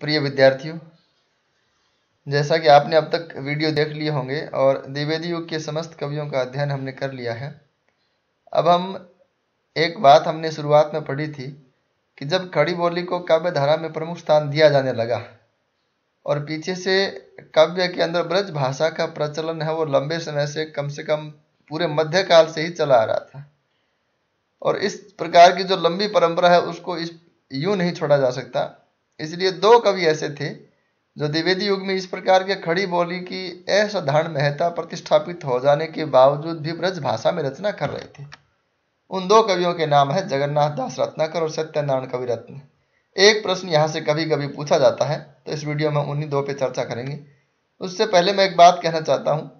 प्रिय विद्यार्थियों, जैसा कि आपने अब तक वीडियो देख लिए होंगे और द्विवेदी युग के समस्त कवियों का अध्ययन हमने कर लिया है। अब हम एक बात हमने शुरुआत में पढ़ी थी कि जब खड़ी बोली को काव्य धारा में प्रमुख स्थान दिया जाने लगा और पीछे से काव्य के अंदर ब्रज भाषा का प्रचलन है, वो लंबे समय से कम से कम पूरे मध्यकाल से ही चला आ रहा था। और इस प्रकार की जो लंबी परंपरा है, उसको इस यूँ नहीं छोड़ा जा सकता। इसलिए दो कवि ऐसे थे जो द्विवेदी युग में इस प्रकार के खड़ी बोली की असाधारण महत्ता प्रतिष्ठापित हो जाने के बावजूद भी ब्रज भाषा में रचना कर रहे थे। उन दो कवियों के नाम है जगन्नाथ दास रत्नाकर और सत्यनारायण कवि रत्न। एक प्रश्न यहाँ से कभी कभी पूछा जाता है तो इस वीडियो में उन्हीं दो पे चर्चा करेंगे। उससे पहले मैं एक बात कहना चाहता हूँ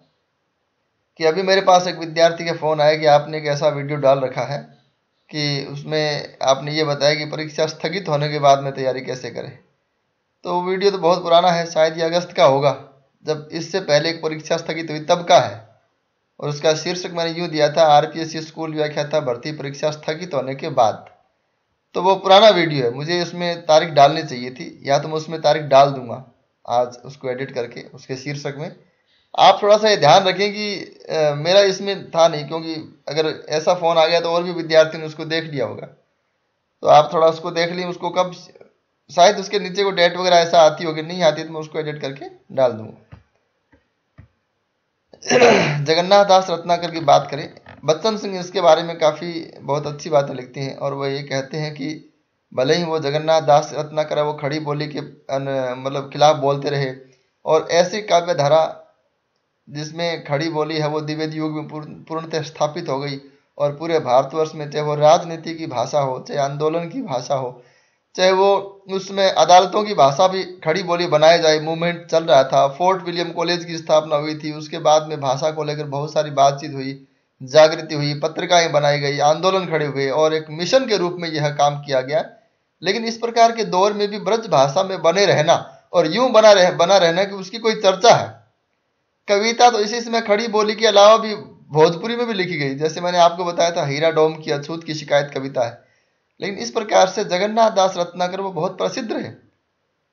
कि अभी मेरे पास एक विद्यार्थी का फ़ोन आया कि आपने एक ऐसा वीडियो डाल रखा है कि उसमें आपने ये बताया कि परीक्षा स्थगित होने के बाद में तैयारी कैसे करें। तो वीडियो तो बहुत पुराना है, शायद ये अगस्त का होगा। जब इससे पहले एक परीक्षा स्थगित हुई तब का है। और उसका शीर्षक मैंने यूँ दिया था, आरपीएससी स्कूल व्याख्याता भर्ती परीक्षा स्थगित होने के बाद। तो वो पुराना वीडियो है, मुझे उसमें तारीख डालनी चाहिए थी, या तो मैं उसमें तारीख डाल दूँगा, आज उसको एडिट करके, उसके शीर्षक में। आप थोड़ा सा ये ध्यान रखें कि आ, मेरा इसमें था नहीं क्योंकि अगर ऐसा फ़ोन आ गया तो और भी विद्यार्थी ने उसको देख लिया होगा। तो आप थोड़ा उसको देख ली उसको कब शायद उसके नीचे को डेट वगैरह ऐसा आती होगी नहीं आती तो मैं उसको एडिट करके डाल दूँगा। जगन्नाथ दास रत्नाकर की बात करें बच्चन सिंह इसके बारे में काफ़ी बहुत अच्छी बातें लिखते हैं और वह ये कहते हैं कि भले ही वो जगन्नाथ दास रत्नाकर वो खड़ी बोली के मतलब खिलाफ बोलते रहे और ऐसी काव्य धारा जिसमें खड़ी बोली है, वो द्विवेदी युग में पूर्णतः स्थापित हो गई और पूरे भारतवर्ष में चाहे वो राजनीति की भाषा हो, चाहे आंदोलन की भाषा हो, चाहे वो उसमें अदालतों की भाषा भी खड़ी बोली बनाए जाए मूवमेंट चल रहा था फोर्ट विलियम कॉलेज की स्थापना हुई थी, उसके बाद में भाषा को लेकर बहुत सारी बातचीत हुई, जागृति हुई, पत्रिकाएँ बनाई गई, आंदोलन खड़े हुए और एक मिशन के रूप में यह काम किया गया। लेकिन इस प्रकार के दौर में भी ब्रज भाषा में बने रहना और यूँ बना रह बना रहना कि उसकी कोई चर्चा है। कविता तो इसी समय खड़ी बोली के अलावा भी भोजपुरी में भी लिखी गई। जैसे मैंने आपको बताया था, हीरा डोम की अछूत की शिकायत कविता है। लेकिन इस प्रकार से जगन्नाथ दास रत्नाकर वो बहुत प्रसिद्ध रहे।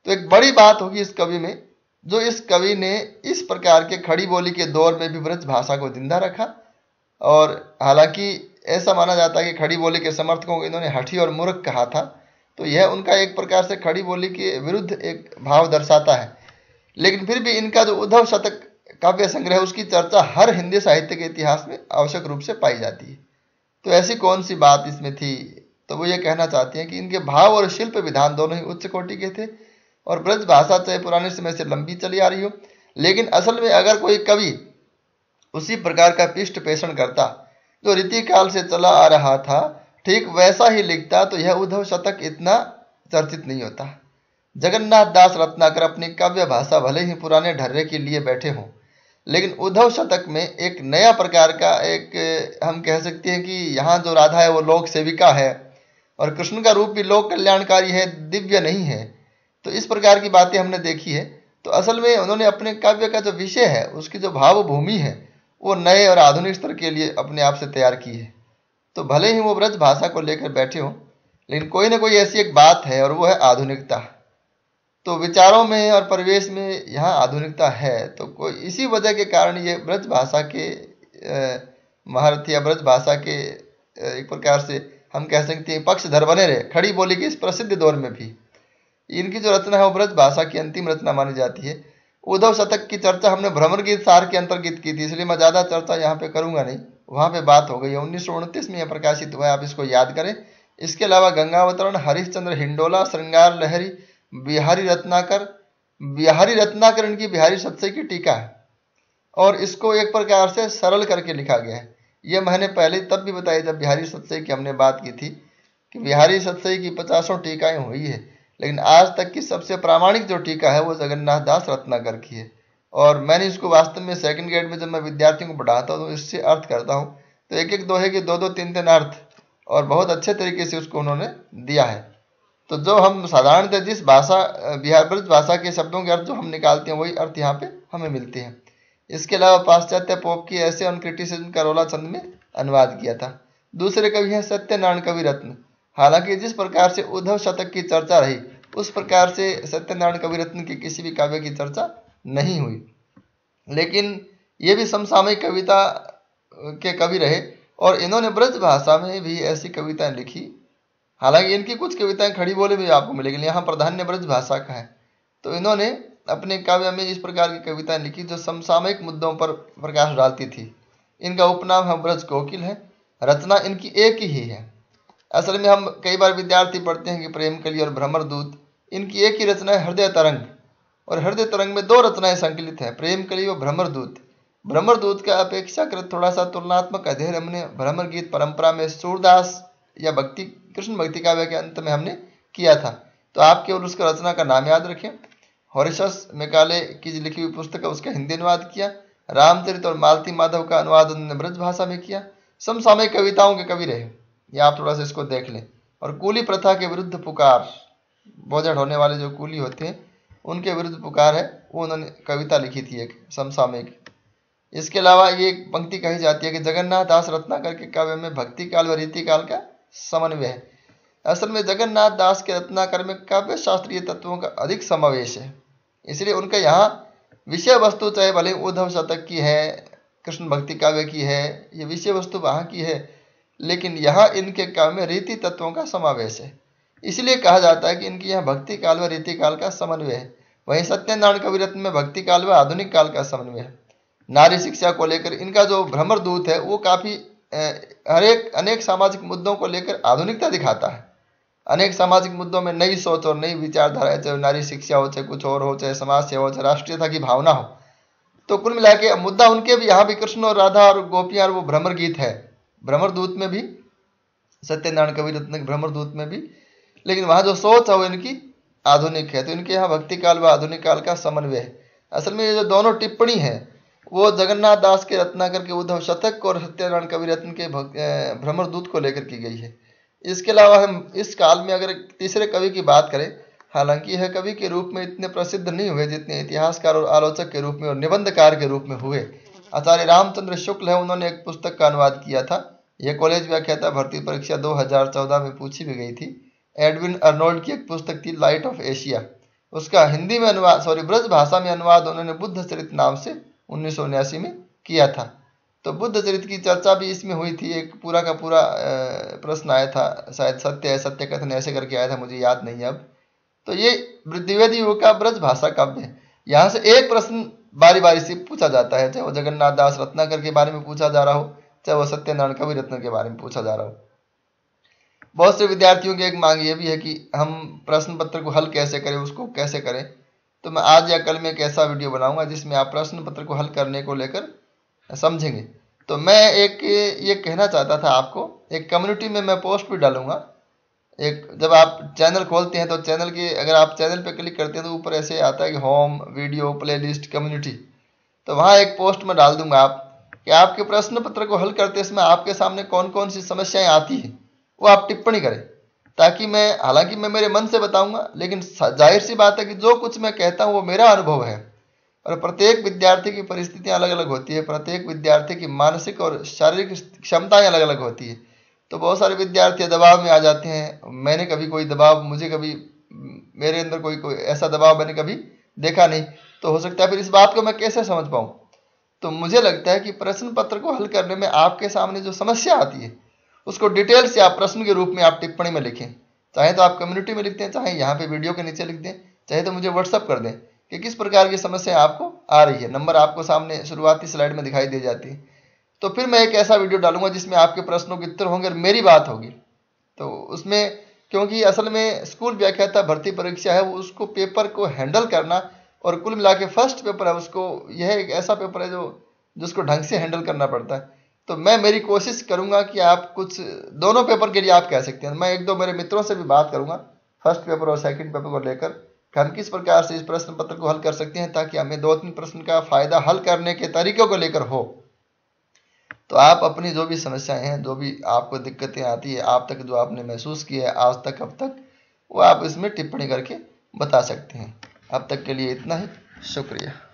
तो एक बड़ी बात होगी इस कवि में, जो इस कवि ने इस प्रकार के खड़ी बोली के दौर में भी ब्रज भाषा को ज़िंदा रखा। और हालाँकि ऐसा माना जाता है कि खड़ी बोली के समर्थकों को इन्होंने हठी और मूर्ख कहा था। तो यह उनका एक प्रकार से खड़ी बोली के विरुद्ध एक भाव दर्शाता है। लेकिन फिर भी इनका जो उद्धव शतक काव्य संग्रह उसकी चर्चा हर हिंदी साहित्य के इतिहास में आवश्यक रूप से पाई जाती है। तो ऐसी कौन सी बात इसमें थी? तो वो ये कहना चाहते हैं कि इनके भाव और शिल्प विधान दोनों ही उच्च कोटि के थे और ब्रज भाषा चाहे पुराने समय से लंबी चली आ रही हो। लेकिन असल में अगर कोई कवि उसी प्रकार का पिष्ट पेषण करता, जो रीति काल से चला आ रहा था, ठीक वैसा ही लिखता तो यह उद्धव शतक इतना चर्चित नहीं होता। जगन्नाथ दास रत्नाकर अपनी काव्य भाषा भले ही पुराने ढर्रे के लिए बैठे हों लेकिन उद्धव शतक में एक नया प्रकार का एक, हम कह सकते हैं कि यहाँ जो राधा है वो लोक सेविका है और कृष्ण का रूप भी लोक कल्याणकारी है, दिव्य नहीं है। तो इस प्रकार की बातें हमने देखी है। तो असल में उन्होंने अपने काव्य का जो विषय है, उसकी जो भाव भूमि है, वो नए और आधुनिक स्तर के लिए अपने आप से तैयार की है। तो भले ही वो ब्रज भाषा को लेकर बैठे हों, लेकिन कोई ना कोई ऐसी एक बात है और वो है आधुनिकता। तो विचारों में और परिवेश में यहाँ आधुनिकता है। तो कोई इसी वजह के कारण ये ब्रज भाषा के महारथी या ब्रज भाषा के एक प्रकार से हम कह सकते हैं पक्षधर बने रहे, खड़ी बोली के इस प्रसिद्ध दौर में भी। इनकी जो रचना है वो ब्रज भाषा की अंतिम रचना मानी जाती है। उद्धव शतक की चर्चा हमने भ्रमर गीत सार के अंतर्गत की थी, इसलिए मैं ज़्यादा चर्चा यहाँ पे करूँगा नहीं। वहाँ पे बात हो गई है। उन्नीस सौ उनतीस में यह प्रकाशित हुआ है, आप इसको याद करें। इसके अलावा गंगावतरण, हरिश्चंद्र हिंडोला, श्रृंगार लहरी बिहारी रत्नाकर बिहारी रत्नाकर इनकी बिहारी सत्सई की टीका है। और इसको एक प्रकार से सरल करके लिखा गया है। ये मैंने पहले तब भी बताया जब बिहारी सत्सई की हमने बात की थी कि बिहारी सत्सई की पचासों टीकाएँ हुई है। लेकिन आज तक की सबसे प्रामाणिक जो टीका है वो जगन्नाथ दास रत्नाकर की है। और मैंने इसको वास्तव में सेकंड ग्रेड में जब मैं विद्यार्थियों को पढ़ाता हूँ तो इससे अर्थ करता हूँ। तो एक एक दोहे के दो दो तीन तीन अर्थ और बहुत अच्छे तरीके से उसको उन्होंने दिया है। तो जो हम साधारणतः जिस भाषा, बिहार ब्रज भाषा के शब्दों के अर्थ जो हम निकालते हैं, वही अर्थ यहाँ पे हमें मिलते हैं। इसके अलावा पाश्चात्य पोप की ऐसे ऑन क्रिटिसिज्म का रोला चंद में अनुवाद किया था। दूसरे कवि हैं सत्यनारायण कवि रत्न। हालाँकि जिस प्रकार से उद्धव शतक की चर्चा रही, उस प्रकार से सत्यनारायण कवि रत्न के किसी भी काव्य की चर्चा नहीं हुई। लेकिन ये भी समसामयिक कविता के कवि रहे और इन्होंने ब्रज भाषा में भी ऐसी कविताएँ लिखी। हालाँकि इनकी कुछ कविताएँ खड़ी बोले भी आपको मिलेगी यहाँ प्राधान्य ब्रज भाषा का है। तो इन्होंने अपने काव्य में इस प्रकार की कविताएँ लिखी जो समसामयिक मुद्दों पर प्रकाश डालती थी। इनका उपनाम है ब्रज कोकिल है, रचना इनकी एक ही है। असल में हम कई बार विद्यार्थी पढ़ते हैं कि प्रेम कली और भ्रमर दूत, इनकी एक ही रचना है हृदय तरंग, और हृदय तरंग में दो रचनाएँ संकलित हैं, प्रेम कली और भ्रमर दूत। भ्रमर दूत का अपेक्षाकृत थोड़ा सा तुलनात्मक अध्ययन हमने भ्रमर गीत परंपरा में सूरदास या भक्ति, कृष्ण भक्ति काव्य के अंत में हमने किया था। तो आप केवल उसका रचना का नाम याद रखें। हॉरिशस मेकाले की लिखी हुई पुस्तक है, उसका हिंदी अनुवाद किया। रामचरित और मालती माधव का अनुवाद उन्होंने ब्रज भाषा में किया। समसामयिक कविताओं के कवि रहे। ये आप थोड़ा सा इसको देख लें। और कूली प्रथा के विरुद्ध पुकार, बोझड़ होने वाले जो कूली होते हैं, उनके विरुद्ध पुकार है, वो उन्होंने कविता लिखी थी एक समसामयिक। इसके अलावा ये एक पंक्ति कही जाती है कि जगन्नाथ दास रत्नाकर के काव्य में भक्ति काल व रीति काल का समन्वय है। असल में जगन्नाथ दास के रत्नाकर में काव्य शास्त्रीय तत्वों का अधिक समावेश है। इसलिए उनका यहाँ विषय वस्तु चाहे भले उद्धव शतक की है, कृष्ण भक्ति काव्य की है, ये विषय वस्तु वहाँ की है, लेकिन यहाँ इनके काव्य में रीति तत्वों का समावेश है। इसलिए कहा जाता है कि इनकी यहाँ भक्ति काल व रीति काल का समन्वय है। वहीं सत्यनारायण कविरत्न में भक्ति काल व आधुनिक काल का समन्वय है। नारी शिक्षा को लेकर इनका जो भ्रमर दूत है, वो काफ़ी हरेक अनेक सामाजिक मुद्दों को लेकर आधुनिकता दिखाता है। अनेक सामाजिक मुद्दों में नई सोच और नई विचारधारा, चाहे नारी शिक्षा हो, चाहे कुछ और हो, चाहे समाज सेवा हो, चाहे राष्ट्रीयता की भावना हो। तो कुल मिला के मुद्दा उनके भी, यहाँ भी कृष्ण और राधा और गोपियाँ और वो भ्रमर गीत है। भ्रमर दूत में भी, सत्यनारायण कवि रत्न भ्रमर दूत में भी। लेकिन वहाँ जो सोच है, वो इनकी आधुनिक है। तो इनके यहाँ भक्ति काल व आधुनिक काल का समन्वय है। असल में ये जो दोनों टिप्पणी है वो जगन्नाथ दास के रत्नाकर के उद्धव शतक और सत्यनारायण कवि रत्न के भ्रमर दूत को लेकर की गई है। इसके अलावा हम इस काल में अगर तीसरे कवि की बात करें, हालाँकि यह कवि के रूप में इतने प्रसिद्ध नहीं हुए जितने इतिहासकार और आलोचक के रूप में और निबंधकार के रूप में हुए। आचार्य रामचंद्र शुक्ल है, उन्होंने एक पुस्तक का अनुवाद किया था। यह कॉलेज व्याख्याता भर्ती परीक्षा 2014 में पूछी भी गई थी। एडविन अर्नोल्ड की एक पुस्तक थी लाइट ऑफ़ एशिया उसका हिंदी में अनुवाद, सॉरी, ब्रज भाषा में अनुवाद उन्होंने बुद्ध चरित नाम से उन्नीस में किया था। तो बुद्ध चरित की चर्चा भी इसमें हुई थी। एक पूरा का पूरा प्रश्न आया था। शायद सत्य है, सत्य कथन ऐसे करके आया था, मुझे याद नहीं अब। तो ये द्विवेदी युग का ब्रज भाषा काव्य है। यहाँ से एक प्रश्न बारी बारी से पूछा जाता है, चाहे वो जगन्नाथ दास रत्नाकर के बारे में पूछा जा रहा हो, चाहे वो सत्यनारायण कवि रत्न के बारे में पूछा जा रहा हो। बहुत से विद्यार्थियों की एक मांग ये भी है कि हम प्रश्न पत्र को हल कैसे करें, उसको कैसे करें। तो मैं आज या कल में एक ऐसा वीडियो बनाऊँगा जिसमें आप प्रश्न पत्र को हल करने को लेकर समझेंगे। तो मैं एक ये कहना चाहता था आपको, एक कम्युनिटी में मैं पोस्ट भी डालूँगा। एक, जब आप चैनल खोलते हैं तो चैनल के, अगर आप चैनल पर क्लिक करते हैं तो ऊपर ऐसे आता है कि होम वीडियो प्लेलिस्ट कम्युनिटी तो वहाँ एक पोस्ट में डाल दूँगा आप, कि आपके प्रश्न पत्र को हल करते समय आपके सामने कौन कौन सी समस्याएँ आती हैं, वो आप टिप्पणी करें। ताकि मैं, हालाँकि मैं मेरे मन से बताऊँगा, लेकिन ज़ाहिर सी बात है कि जो कुछ मैं कहता हूँ वो मेरा अनुभव है। और प्रत्येक विद्यार्थी की परिस्थितियाँ अलग अलग होती है, प्रत्येक विद्यार्थी की मानसिक और शारीरिक क्षमताएँ अलग अलग होती है। तो बहुत सारे विद्यार्थी दबाव में आ जाते हैं, मैंने कभी कोई दबाव, मुझे कभी, मेरे अंदर कोई कोई ऐसा दबाव मैंने कभी देखा नहीं। तो हो सकता है फिर इस बात को मैं कैसे समझ पाऊँ? तो मुझे लगता है कि प्रश्न पत्र को हल करने में आपके सामने जो समस्या आती है उसको डिटेल से आप प्रश्न के रूप में आप टिप्पणी में लिखें। चाहे तो आप कम्युनिटी में लिखते हैं, चाहे यहाँ पे वीडियो के नीचे लिख दें, चाहे तो मुझे व्हाट्सअप कर दें कि किस प्रकार की समस्या आपको आ रही है। नंबर आपको सामने शुरुआती स्लाइड में दिखाई दी जाती है। तो फिर मैं एक ऐसा वीडियो डालूँगा जिसमें आपके प्रश्नों के उत्तर होंगे और मेरी बात होगी। तो उसमें क्योंकि असल में स्कूल व्याख्याता भर्ती परीक्षा है, वो उसको पेपर को हैंडल करना और कुल मिला के फ़र्स्ट पेपर है, उसको यह एक ऐसा पेपर है जो, जिसको ढंग से हैंडल करना पड़ता है। तो मैं मेरी कोशिश करूँगा कि आप कुछ दोनों पेपर के लिए आप कह सकते हैं। मैं एक दो मेरे मित्रों से भी बात करूँगा, फ़र्स्ट पेपर और सेकंड पेपर को लेकर, कि हम किस प्रकार से इस प्रश्न पत्र को हल कर सकते हैं ताकि हमें दो तीन प्रश्न का फ़ायदा हल करने के तरीकों को लेकर हो। तो आप अपनी जो भी समस्याएँ हैं, जो भी आपको दिक्कतें आती है, आप तक जो आपने महसूस किया है, आज तक, अब तक, वो आप इसमें टिप्पणी करके बता सकते हैं। अब तक के लिए इतना ही। शुक्रिया।